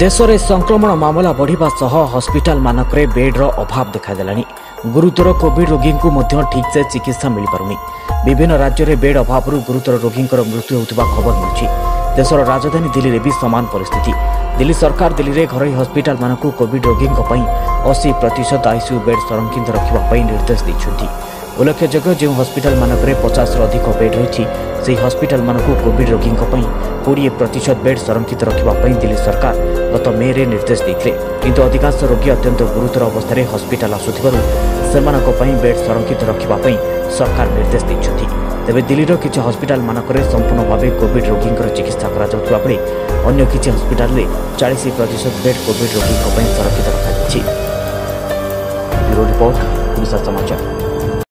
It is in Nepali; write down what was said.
ଦେଶରେ ସଂକ୍ରମଣ ମାମଲା ବଢ଼ିବା ସହ ହସ୍ପିଟାଲମାନଙ୍କରେ ବେଡ୍ର ଅଭାବ ଦେଖାଦେଲାଣି ଗୁରୁତର କୋଭିଡ୍ ରୋଗୀଙ୍କୁ ମଧ୍ୟ ଠିକ୍ସେ ଚିକିତ୍ସା ମିଳିପାରୁନି ବିଭିନ୍ନ ରାଜ୍ୟରେ ବେଡ୍ ଅଭାବରୁ ଗୁରୁତର ରୋଗୀଙ୍କର ମୃତ୍ୟୁ ହେଉଥିବା ଖବର ମିଳୁଛି ଦେଶର ରାଜଧାନୀ ଦିଲ୍ଲୀରେ ବି ସମାନ ପରିସ୍ଥିତି ଦିଲ୍ଲୀ ସରକାର ଦିଲ୍ଲୀରେ ଘରୋଇ ହସ୍ପିଟାଲମାନଙ୍କୁ କୋଭିଡ୍ ରୋଗୀଙ୍କ ପାଇଁ ଅଶୀ ପ୍ରତିଶତ ଆଇସିୟୁ ବେଡ୍ ସଂରକ୍ଷିତ ରଖିବା ପାଇଁ ନିର୍ଦ୍ଦେଶ ଦେଇଛନ୍ତି ଉଲ୍ଲେଖଯୋଗ୍ୟ ଯେଉଁ ହସ୍ପିଟାଲମାନଙ୍କରେ ପଚାଶରୁ ଅଧିକ ବେଡ୍ ରହିଛି सही हस्पिटाल कोविड रोगी कोडिए प्रतिशत बेड संरक्षित दिल्ली सरकार गत मे निर्देशले किन अधिकांश रोगी अत्यन्त गुरुतर अवस्था हस्पिटाल आसु बेड संरक्षित रे दिल्ली र कि हस्पिटाले सम्पूर्ण भावे कोविड रोगी चिकित्सा अन्य कि हस्पिटाल चाहिँ प्रतिशत बेड कोविड रोगी